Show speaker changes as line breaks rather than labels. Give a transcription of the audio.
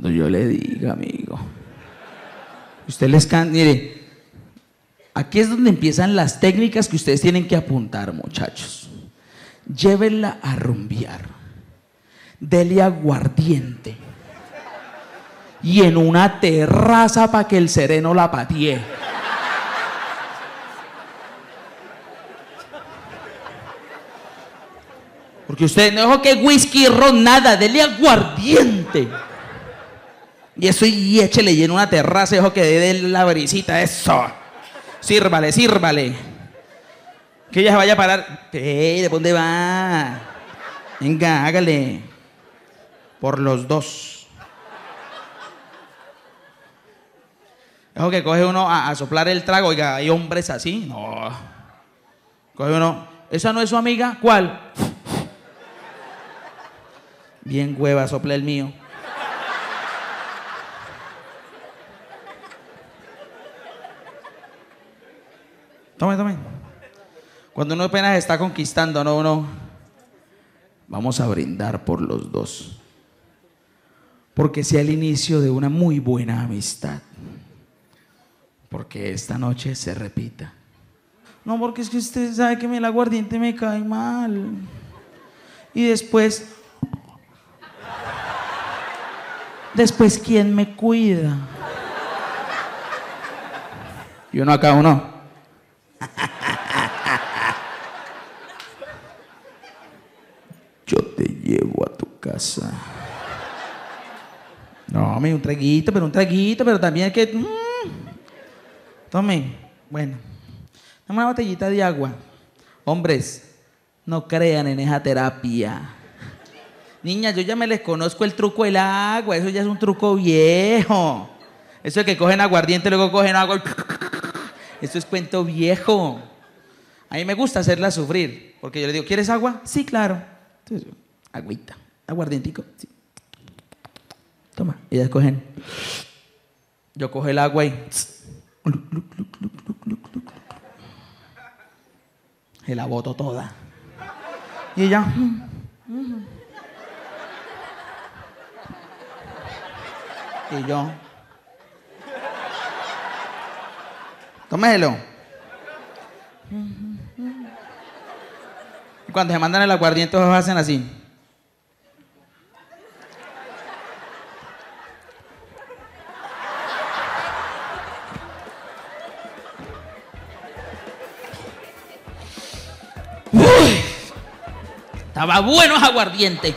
Cuando yo le diga, amigo. Usted les canta, mire, aquí es donde empiezan las técnicas que ustedes tienen que apuntar, muchachos. Llévenla a rumbear. Dele aguardiente. Y en una terraza para que el sereno la patee. Porque usted no dijo que whisky, ron, nada, dele aguardiente. Y eso y échele lleno una terraza, dijo que dé la brisita, eso. Sírvale, sírvale. Que ella se vaya a parar. Eh, ¿De dónde va? Venga, hágale. Por los dos. Dijo que coge uno a, a soplar el trago. Oiga, hay hombres así. No. Coge uno. ¿Esa no es su amiga? ¿Cuál? Bien hueva, sopla el mío. Tome, tome. Cuando uno apenas está conquistando, no, uno. Vamos a brindar por los dos. Porque sea el inicio de una muy buena amistad. Porque esta noche se repita. No, porque es que usted sabe que el aguardiente me cae mal. Y después. Después, ¿quién me cuida? Y uno acá, uno. Yo te llevo a tu casa. No, hombre, un traguito, pero un traguito, pero también hay que. mm. Bueno. Dame una botellita de agua. Hombres, no crean en esa terapia. Niñas, yo ya me les conozco el truco del agua, eso ya es un truco viejo. Eso de que cogen aguardiente, luego cogen agua. y- Eso es cuento viejo. A mí me gusta hacerla sufrir, porque yo le digo, ¿quieres agua? Sí, claro. Entonces, agüita, aguardientico. sí. Toma, ellas cogen. Yo cojo el agua y... Y la boto toda. Y ella... Y yo... Tómelo. Y cuando se mandan el aguardiente, ellos hacen así. Uy, estaba bueno aguardiente.